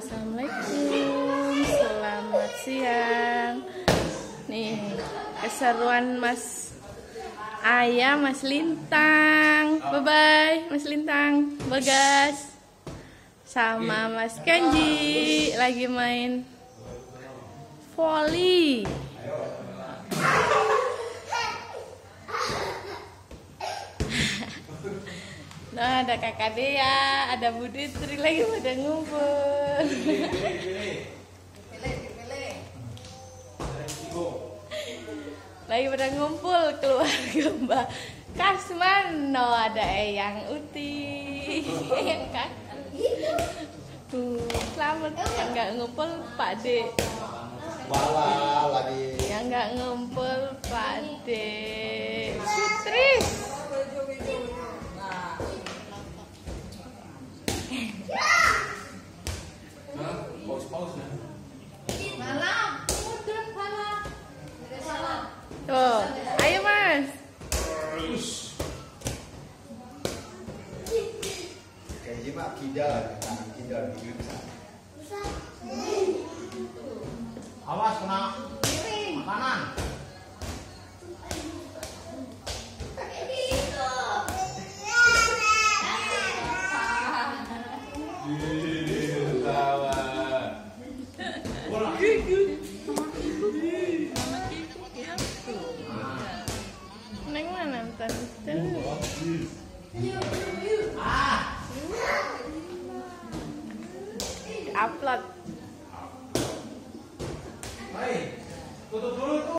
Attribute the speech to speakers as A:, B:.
A: Assalamualaikum. Selamat siang. Nih keseruan Mas Ayah Mas Lintang. Bye bye Mas Lintang. Bagas. Sama Mas Kenji. Lagi main Volley Nah, ada kakak Dea, ada Bu Ditri lagi pada ngumpul. Lagi pada ngumpul keluarga Kasman. No, ada Eyang Uti, Eyang Kak. Tuh, selamat yang nggak ngumpul Pak De.
B: Wala lagi.
A: Yang nggak ngumpul Pak De. Sutris.
B: Mah kidal, tangan kidal di
C: Awas kena makanan.
A: upload. Baik, tutup dulu tuh.